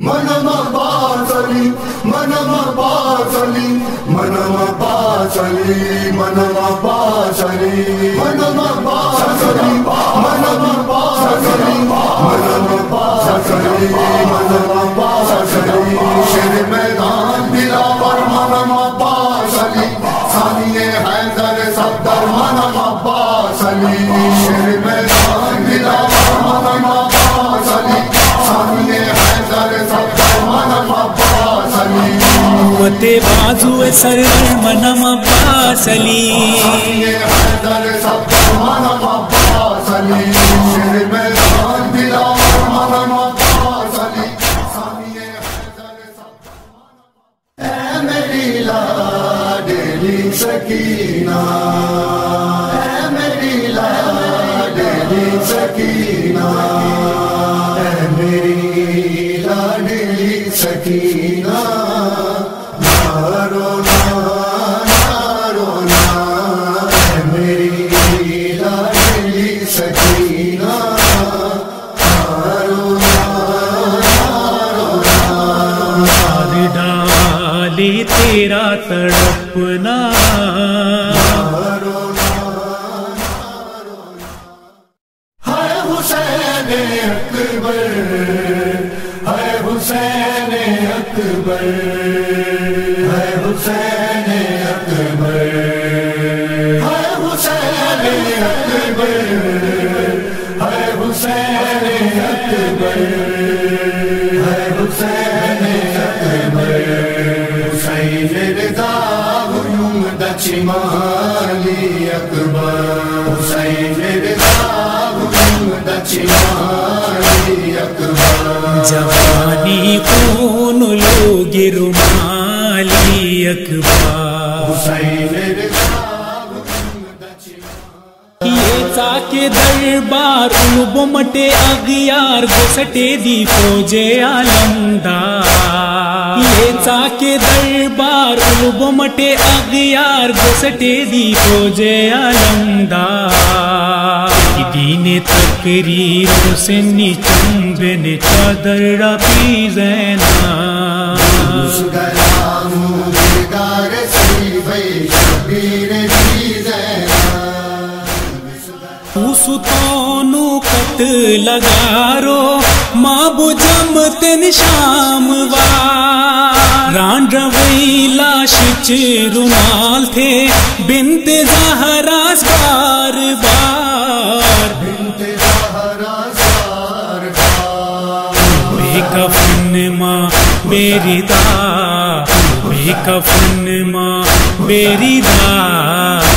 منم باس علی منم باس علی منم باس منم باس علی منم باس علی منم باس علی منم باس علی منم باس علی شیر میدان دلا پر منم باس علی حیدر صدر منم باس شیر میدان دلا ٹوٹے بازو سر منم عباس علی۔ سکینہ میری لاڈلی سکینہ میری لاڈلی سکینہ۔ تڑپنا ہے حسین اکبر ہے حسین اکبر ہے حسین اکبر ہے حسین اکبر ہے حسین اکبر ہے حسین دچمانی اکبر جوانی کون لوگ رومالی اکبر کے دربار بمٹے اغیار گسٹے دی فوج عالمدار یہ چا کے دربار مٹے اغیار گسٹے دی فوجے علمدار دین تقریر حسنی چنبن چادر رفی زینا۔ ستونو قتل لگارو ماں بو جمتن شام وار۔ لاش رومال تھے۔ بنت زہراس بار بار۔ بنت زہرا سار بے کفن ماں میری دا بے کفن ماں میری دا